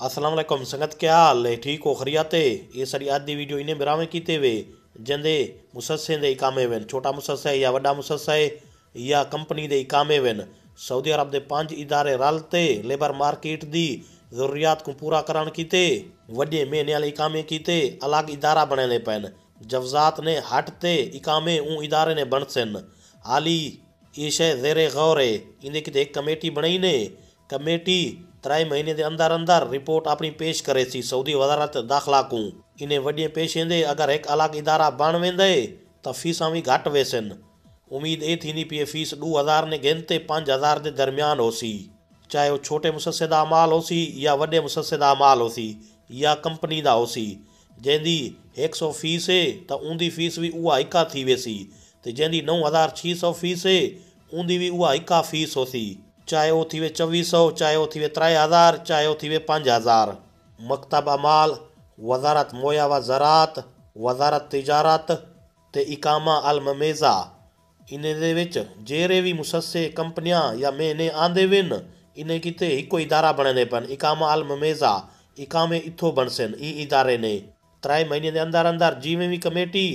असलम संगत, क्या हाल है? ठीक हो? खरियाते ये सारी आधी वीडियो इन्हें विराम कीते हुए जैसे मुसस्से के इकामे वन, छोटा मुसस्सा है या वा मुसस्सा है, या कंपनी के इकामे वन। सऊदी अरब के पाँच इदारे रलते लेबर मार्केट की जरूरियात को पूरा करान कीते, वड्डे महीने वाले इकामे कीते, अलग इदारा बने पैन। जवजात ने हटते इकामे ऊँ इदारे ने बन हाली, ये शय जेरे गौर है, इन्हें कितने कमेटी बनाई ने, कमेटी त्राई महीने के अंदर अंदर रिपोर्ट अपनी पेश करे सी सऊदी वजारत दाखिला को इन्हें वॾे पेशेंदे अगर एक अलग इदारा बण वेंदे त फीसां भी घटि वेसन उम्मीद ये थींदी पई फ़ीस ॾू हज़ार ने गिनते पंज हज़ार के दरमियान होसी चाहे वो छोटे मुससे दा माल होसी या वॾे मुससे दा माल होसी या कंपनी दा होसी जंहिंजी हिकु सौ फ़ीस है त उंदी फ़ीस भी उहा हिका थी वेसी ते जंहिंजी नव हज़ार छह सौ फ़ीस है उंदी भी उहा हिका फ़ीस होसी चाहे वो थी वे चवी सौ चाहे वो थी वे त्राई हज़ार, चाहे वो थी वे पंज हज़ार। मकतबा माल वजारत मोया व ज़रात, वजारत तजारत ते इकामा अल ममेज़ा इन्हें विच जेरे भी मुसस्से कंपनियाँ या महीने आंदे विन, इन्हें कि एक इदारा बनने पन। इकामा अल ममेज़ा इकामे इथो बनसन ई इदारे ने। त्राई महीने के अंदर अंदर जिमें भी कमेटी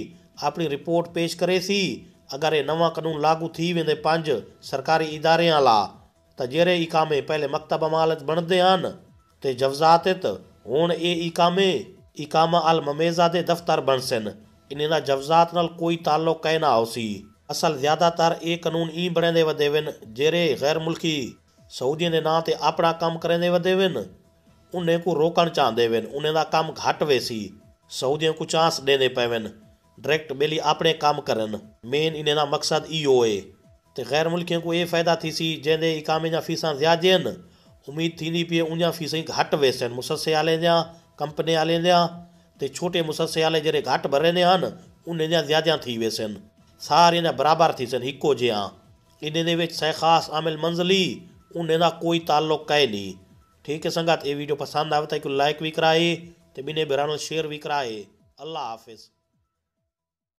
अपनी रिपोर्ट पेश करे सी। अगर ये नवा कानून लागू थी वे पाँच सरकारी इदारे ला ਤਾਂ ਜਿਹੜੇ ਇਕਾਮੇ ਪਹਿਲੇ ਮਕਤਬ ਅਮਾਲਤ ਬਣਦੇ ਹਨ ਤੇ ਜਵਜ਼ਾਤਿਤ ਹੁਣ ਇਹ ਇਕਾਮੇ ਇਕਾਮਾ ਅਲ ਮਮੇਜ਼ਾ ਦੇ ਦਫ਼ਤਰ ਬਣ ਸਨ ਇਹਨਾਂ ਦਾ ਜਵਜ਼ਾਤ ਨਾਲ ਕੋਈ ਤਾਲੁਕ ਕਹਿ ਨਾ ਹੋ ਸੀ ਅਸਲ ਜ਼ਿਆਦਾਤਰ ਇਹ ਕਾਨੂੰਨ ਹੀ ਬਣਦੇ ਵਦੇ ਵਨ ਜਿਹੜੇ ਗੈਰ ਮੁਲਕੀ ਸਊਦੀਆਂ ਦੇ ਨਾਂ ਤੇ ਆਪਣਾ ਕੰਮ ਕਰਦੇ ਵਦੇ ਵਨ ਉਹਨੇ ਕੋ ਰੋਕਣ ਚਾਹੁੰਦੇ ਵਨ ਉਹਨੇ ਦਾ ਕੰਮ ਘਟ ਵੇ ਸੀ ਸਊਦੀਆਂ ਕੋ ਚਾਂਸ ਦੇਣੇ ਪੈਵਨ डायरेक्ट बेली अपने काम करन मेन इन ਦਾ ਮਕਸਦ ਇਹੋ ਏ तो ग़ैर मुल्कियुनि को ये फ़ायदा थी सी जंहिंॾे इकामे जा फीसां ज़्यादे आहिनि। उमेदु थींदी पई उञा घट घटि वेस्ट आहिनि। मुससे आले जा कंपनी आल जा ते छोटे मुससे आले जहिड़े घाट भरंदे आहिनि उन ज़्यादा थी वेसनि सार हिन बराबरि थी सनि हिको जे आहे इन जे विच आमिल मंज़िली उन कोई तालुक़ कए नहीं ठीक है संगत, ये वीडियो पसंद आवे तो एक लाइक भी कराए तो बिने बिरानल शेयर भी कराए। अल्लाह हाफिज़।